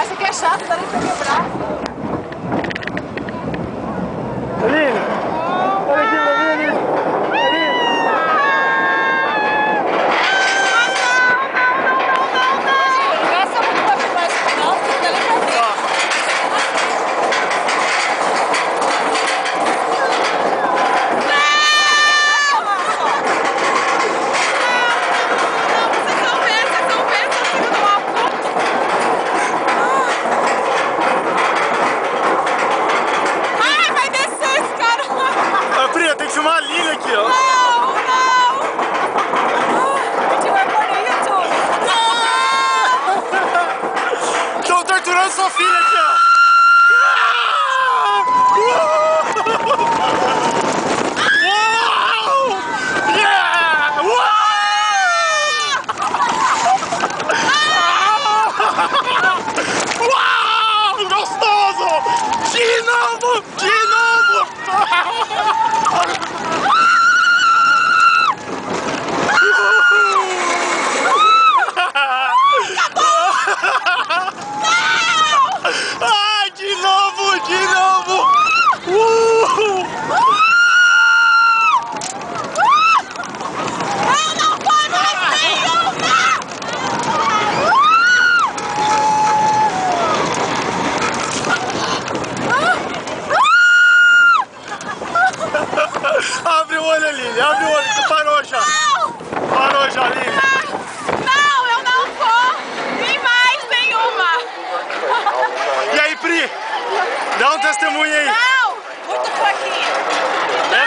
Essa aqui é chata, dá nem aqui, ó. Não, não! A gente vai no YouTube. Estão torturando sua filha aqui, Abre o olho, Lili. Abre o olho. Tu parou já. Não! Parou já, Lili. Não, eu não vou. Nem mais nenhuma. E aí, Pri? Dá um testemunho aí. Não! Muito pouquinho. É,